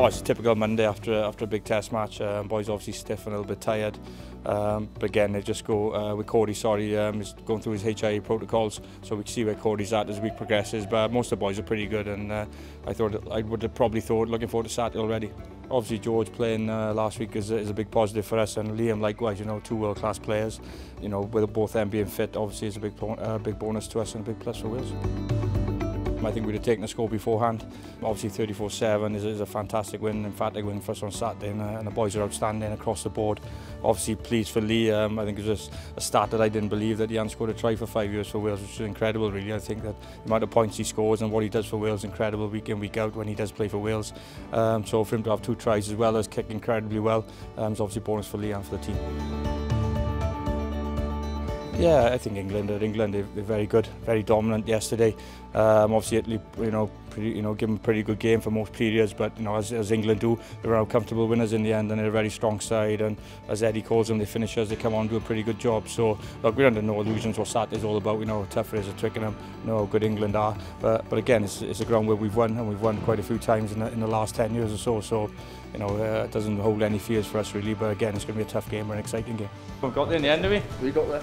oh, it's typical Monday after after a big Test match. Um, boys obviously stiff and a little bit tired, um, but again they just go uh, with Cody. Sorry, um, he's going through his HIA e protocols, so we can see where Cody's at as the week progresses. But most of the boys are pretty good, and uh, I thought I would have probably thought looking forward to Saturday already. Obviously George playing uh, last week is, is a big positive for us, and Liam likewise. You know, two world class players. You know, with both them being fit, obviously is a big uh, big bonus to us and a big plus for Wales. I think we'd have taken the score beforehand. Obviously 34-7 is, is a fantastic win, emphatic win for us on Saturday and, uh, and the boys are outstanding across the board. Obviously pleased for Lee, um, I think it was a, a start that I didn't believe that he hadn't scored a try for five years for Wales, which is incredible really. I think that the amount of points he scores and what he does for Wales is incredible week in, week out when he does play for Wales. Um, so for him to have two tries as well as kick incredibly well um, is obviously bonus for Lee and for the team. Yeah, I think England uh, England. They're very good, very dominant yesterday. Um, obviously, Italy, you know, pretty, you know, give them a pretty good game for most periods. But you know, as, as England do, they were comfortable winners in the end, and they're a very strong side. And as Eddie calls them, they finish as they come on, do a pretty good job. So look, we're under no illusions what Saturday's all about. You know, tough it is at Twickenham, you know, good England are. But but again, it's, it's a ground where we've won, and we've won quite a few times in the, in the last 10 years or so. So you know, uh, it doesn't hold any fears for us really. But again, it's going to be a tough game or an exciting game. We've got there in the end, have we? We got there.